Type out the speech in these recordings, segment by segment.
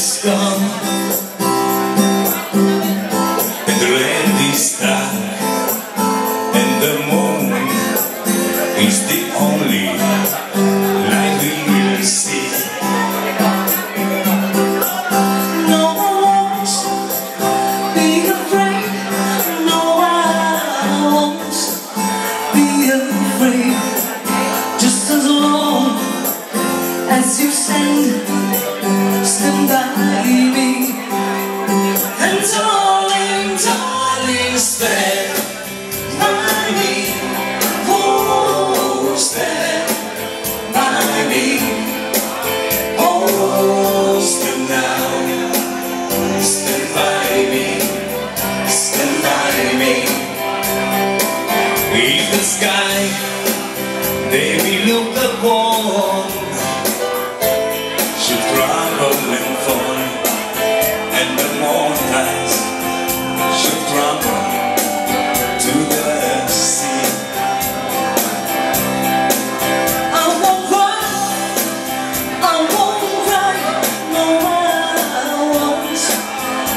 has come And the land is dark. And the moon is deep looked upon She traveling for And the more nights She traveled to the sea I won't cry. I won't cry. No, I won't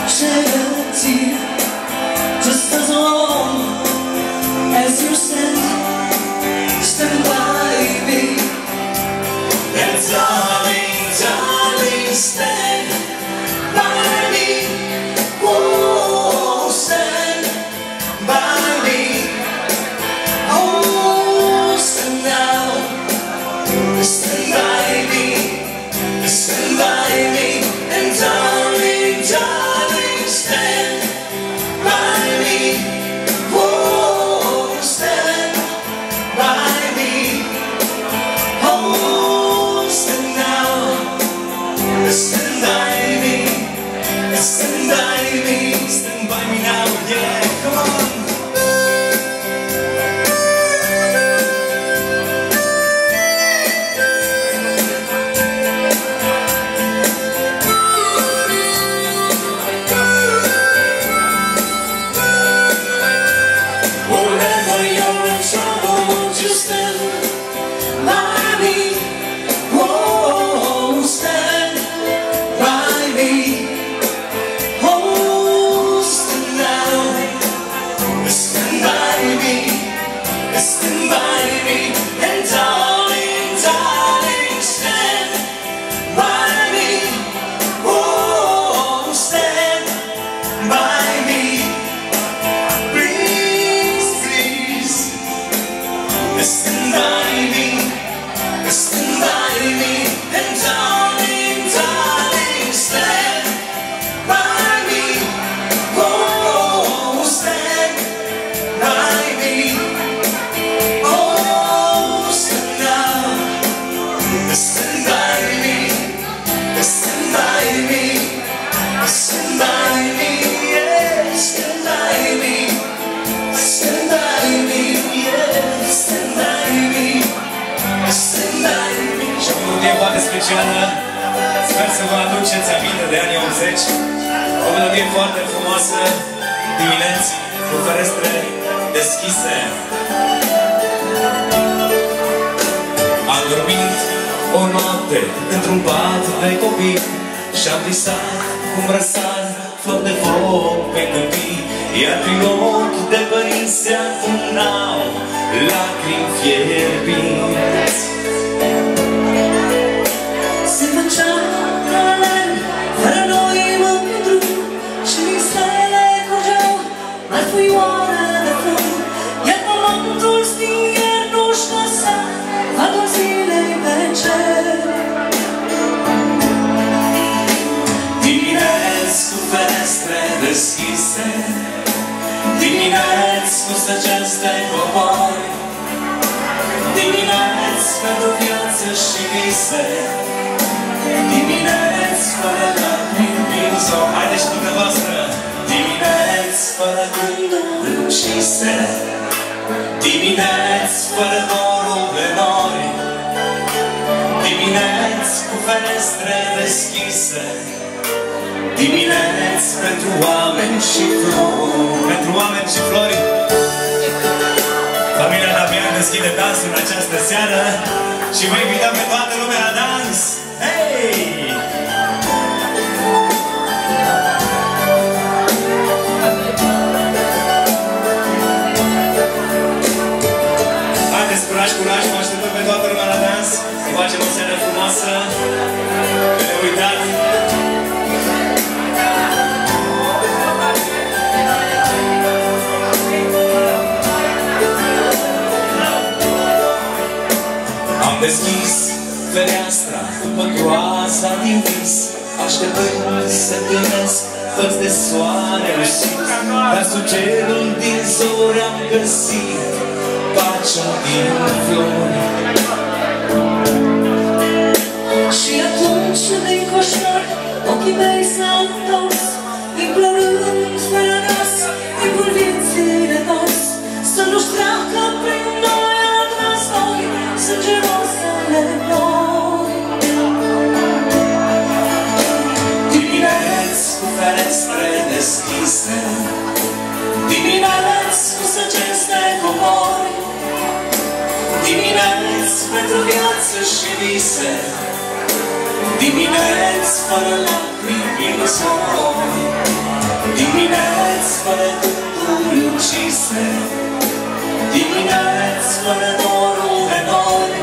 shed a tear Just as long. Stand by specială. Sper să vă aduceți aminte de anii 80. O melodie foarte frumoasă, dimineți, cu ferestre deschise. Am dormit o noapte într-un pat de copii și am visat cum răsar flori de foc pe câmpii, iar prin ochi de părinți se afundau lacrimi fierbinți. Deschise Dimineți cu săgeți de cobori. Dimineți pentru viață și vise. Dimineți fără lacrimi din zor Haideți dumneavoastră. Dimineți fără gânduri încise Dimineți fără dorul de nori. Dimineți cu ferestre deschise Dimineți pentru oameni și flori. Pentru oameni și flori. Familia Davian deschide dansul în această seară Și vă invităm pe toată lumea la dans groaza din vis Așteptând să întâlnesc părți de soare rășit Dar sub cerul din zori am găsit pacea din flori. Și atunci din coșmar ochii mei s-au întors Implorând pentru viață și vise. Dimineți fără lacrimi în zori Dimineți fără gânduri ucise Dimineți fără dorul de nori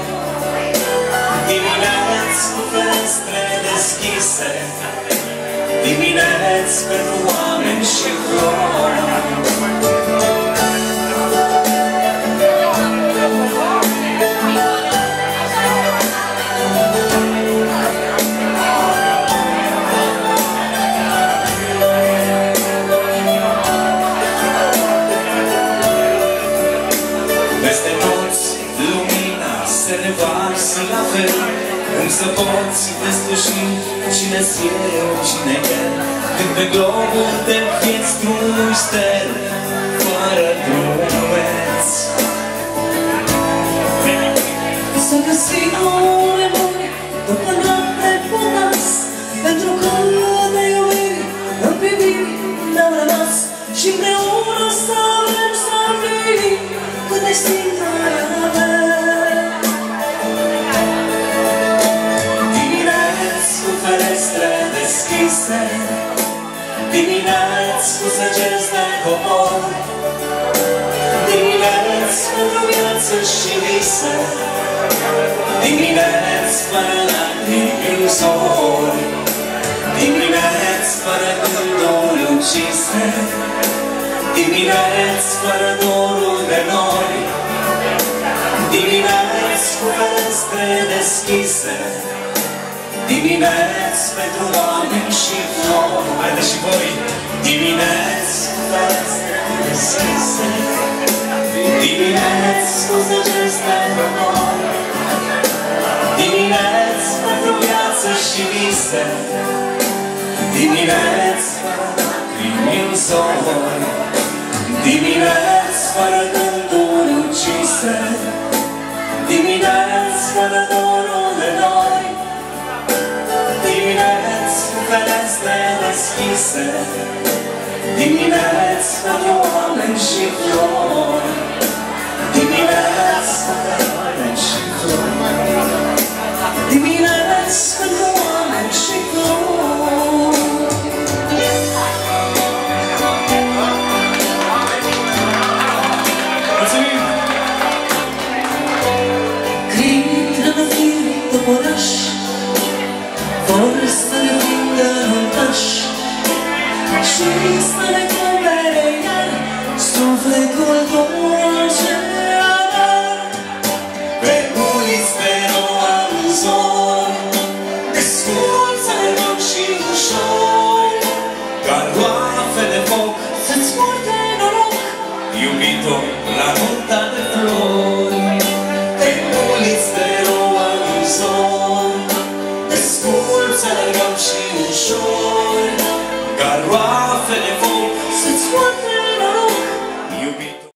Dimineți cu ferestre deschise Dimineți pentru oameni și flori eu, cine e? Când pe globul de vieți drumul stel Fără drumeți Dimineți cu săgeți de cobor Dimineți pentru viață închise Dimineți fără lacrimi în zori. Dimineți fără gânduri ucise Dimineți fără dorul de noi Dimineți cu ferestre deschise Dimineți pentru oameni și flori Haideți și voi! Dimineți cu ferestre deschise Dimineți cu zăgeste de noi. Dimineți pentru viață și vise. Dimineți fără lacrimi în zori Dimineți fără gânduri ucise. Dimineți fără dorul Dimineți cu ferestre deschise Dimineți pentru oameni și flori Dimineți pentru oameni și flori Dimineți pentru oameni